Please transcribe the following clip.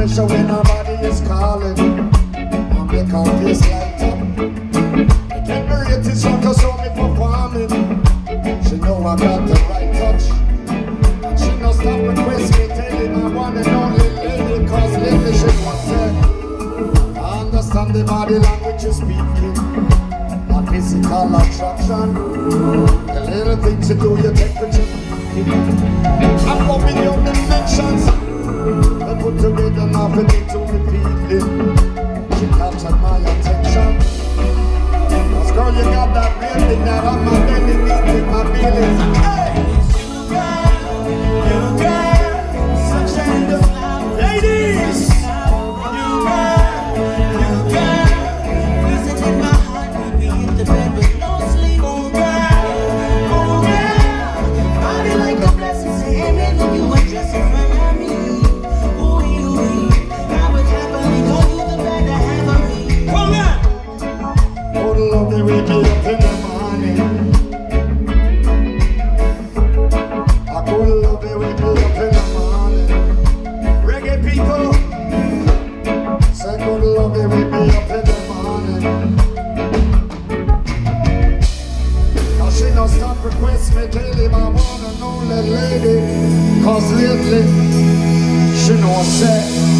pressure when body is calling. I make all this light up. The generators want to show me performing. She know I got the right touch. And she no stop request me telling my one and only lady. Cause lately she was said, I understand the body language you're speaking. My physical attraction. The little things you do, you take the chip. I'm loving your dimensions. Jahren und so wird danach benannt so mit Friedlich. Oh, love me, wake me up in the morning. I could love you, wake me up in the morning. Reggae people, say good love you, wake me up in the morning. Cause she don't stop request me daily, my one and only lady. Cause lately, she know say